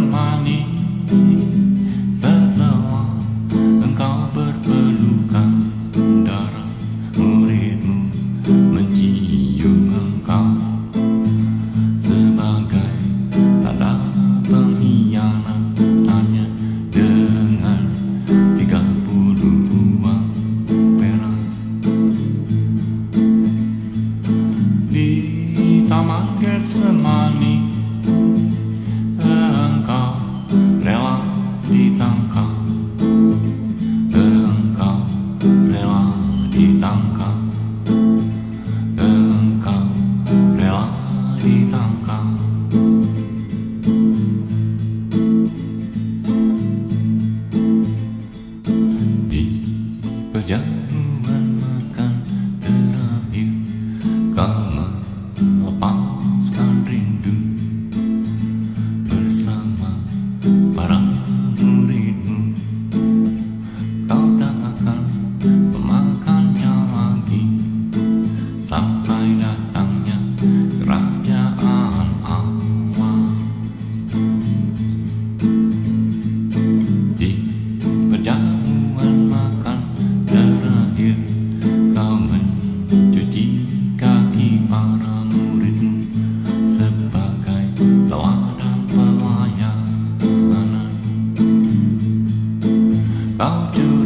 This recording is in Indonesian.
Getsemani Setelah engkau berpelukan darah muridmu mencium engkau. Sebagai tanda pengkhianatannya dengan tiga puluh uang perak. Di taman Getsemani I'll do